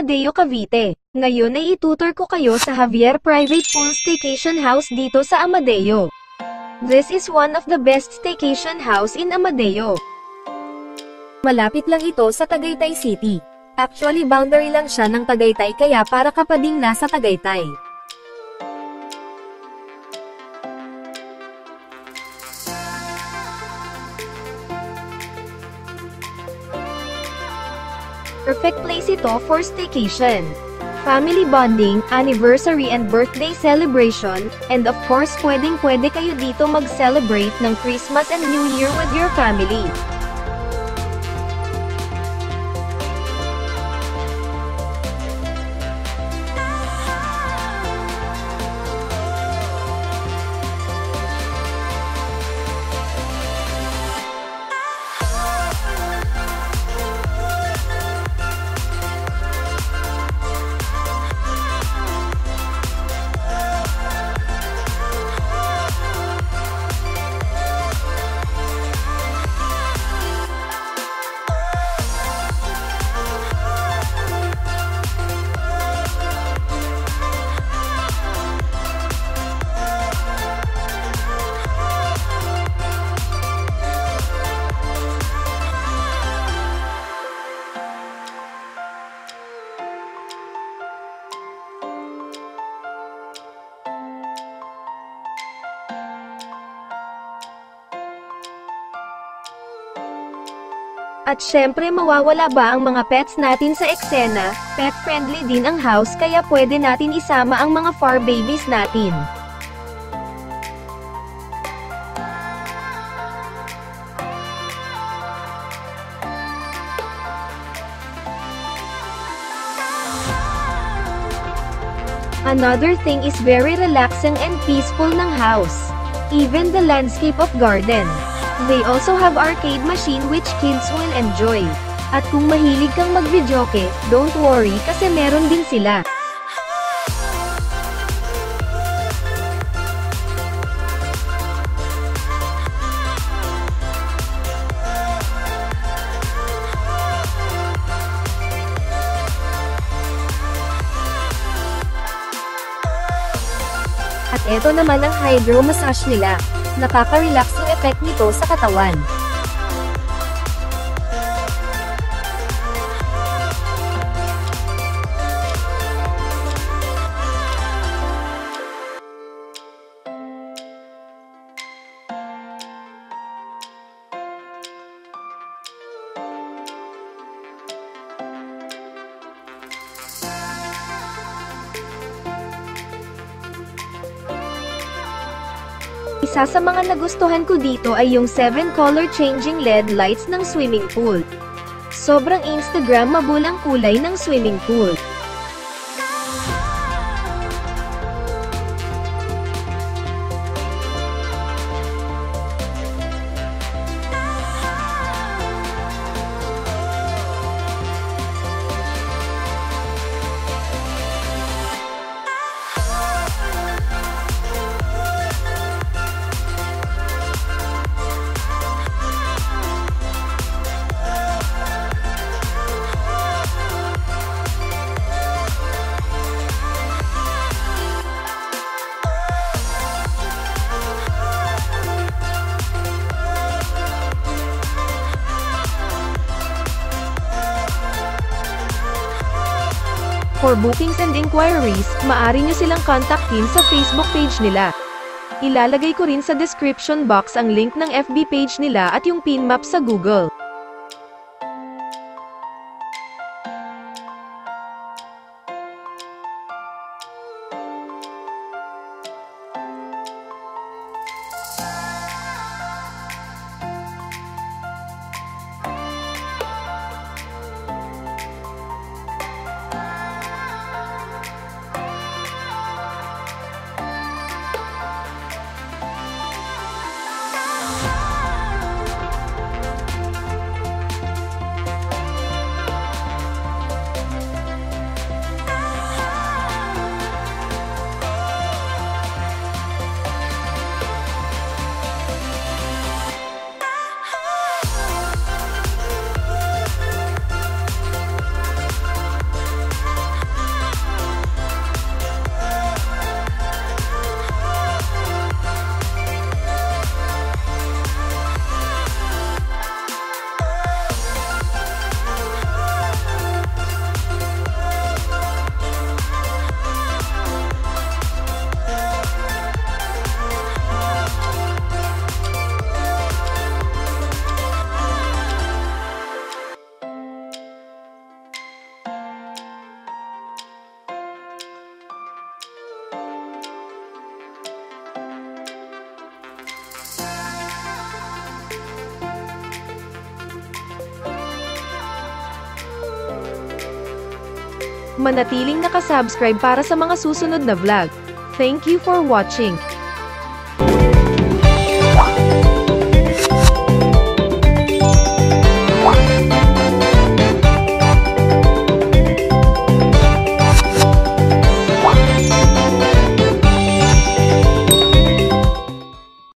Amadeo Cavite. Ngayon ay itutur ko kayo sa Javier Private Pool Staycation House dito sa Amadeo. This is one of the best staycation house in Amadeo. Malapit lang ito sa Tagaytay City. Actually boundary lang siya ng Tagaytay kaya para kapading nasa Tagaytay. Perfect place ito for staycation. Family bonding, anniversary and birthday celebration, and of course pwedeng pwede kayo dito mag-celebrate ng Christmas and New Year with your family. At syempre mawawala ba ang mga pets natin sa eksena, pet friendly din ang house kaya pwede natin isama ang mga fur babies natin. Another thing is very relaxing and peaceful ng house. Even the landscape of garden. They also have arcade machine which kids will enjoy. At kung mahilig kang mag-videoke, don't worry kasi meron din sila. At eto naman ang hydro massage nila. Nakaka-relax yung effect nito sa katawan. Isa sa mga nagustuhan ko dito ay yung 7 color changing LED lights ng swimming pool. Sobrang Instagram mabulang kulay ng swimming pool. For bookings and inquiries, maaari nyo silang kontakin sa Facebook page nila. Ilalagay ko rin sa description box ang link ng FB page nila at yung pin map sa Google. Manatiling nakasubscribe para sa mga susunod na vlog. Thank you for watching.